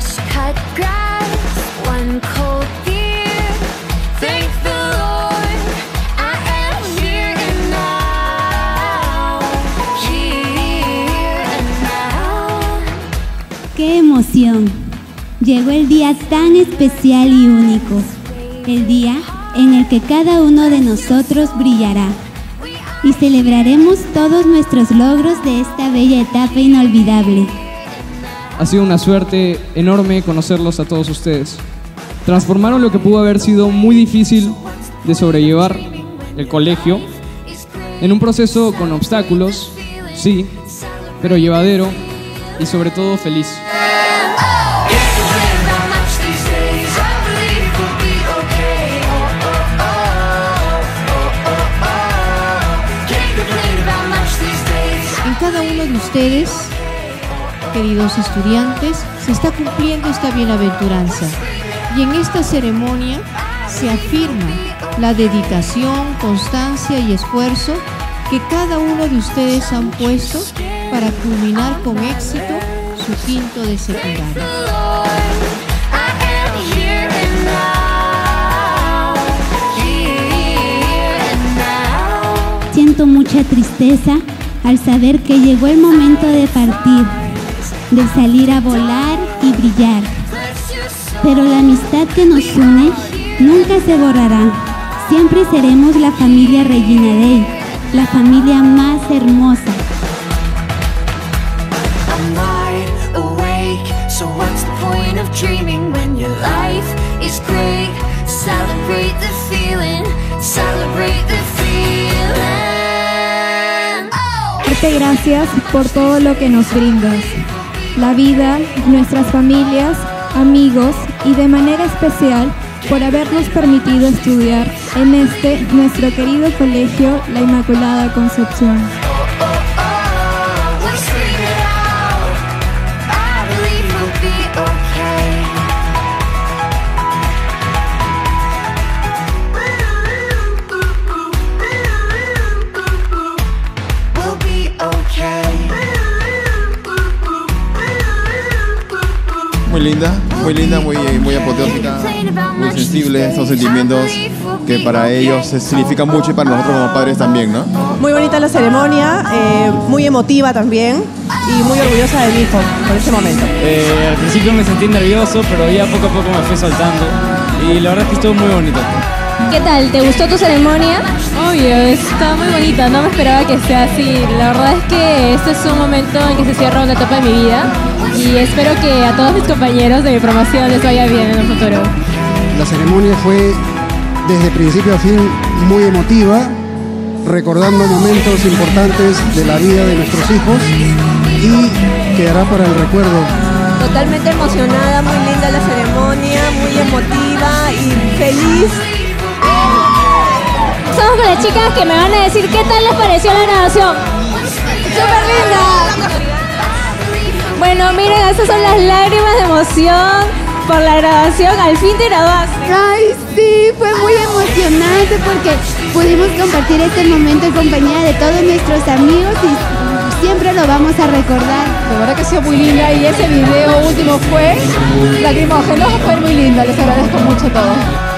cut grass, one cold beer. Thank the Lord, ¡Qué emoción! Llegó el día tan especial y único. El día en el que cada uno de nosotros brillará y celebraremos todos nuestros logros de esta bella etapa inolvidable. Ha sido una suerte enorme conocerlos a todos ustedes. Transformaron lo que pudo haber sido muy difícil de sobrellevar el colegio en un proceso con obstáculos, sí, pero llevadero y sobre todo feliz. En cada uno de ustedes, queridos estudiantes, se está cumpliendo esta bienaventuranza. Y en esta ceremonia se afirma la dedicación, constancia y esfuerzo que cada uno de ustedes han puesto para culminar con éxito su quinto de secundaria. Siento mucha tristeza al saber que llegó el momento de partir, de salir a volar y brillar. Pero la amistad que nos une nunca se borrará. Siempre seremos la familia Regina Day, la familia más hermosa. Celebrate the feeling, celebrate the feeling. Darte gracias por todo lo que nos brindas. La vida, nuestras familias, amigos y de manera especial por habernos permitido estudiar en este nuestro querido colegio La Inmaculada Concepción. Muy linda, muy linda, muy, muy apoteósica, muy sensible, son sentimientos que para ellos significan mucho y para nosotros como padres también, ¿no? Muy bonita la ceremonia, eh, muy emotiva también y muy orgullosa de mi hijo por este momento. Eh, al principio me sentí nervioso, pero ya poco a poco me fui soltando y la verdad es que estuvo muy bonito. ¿Qué tal? ¿Te gustó tu ceremonia? Obvio, está muy bonita, no me esperaba que sea así. La verdad es que este es un momento en que se cierra una etapa de mi vida y espero que a todos mis compañeros de mi promoción les vaya bien en el futuro. La ceremonia fue desde principio a fin muy emotiva, recordando momentos importantes de la vida de nuestros hijos y quedará para el recuerdo. Totalmente emocionada, muy linda la ceremonia, muy emotiva y feliz. Las chicas que me van a decir qué tal les pareció la grabación. ¡Súper linda! Bueno, miren, esas son las lágrimas de emoción por la grabación. Al fin te graduaste. Ay, sí, fue muy emocionante porque pudimos compartir este momento en compañía de todos nuestros amigos y siempre lo vamos a recordar. De verdad que ha sido muy linda y ese video último fue lacrimógeno, fue muy linda, les agradezco mucho a todos.